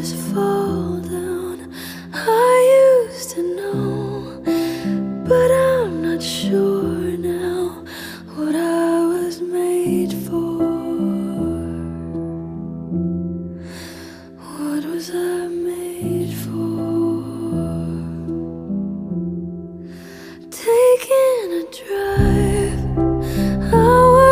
just fall down. I used to know, but I'm not sure now what I was made for. What was I made?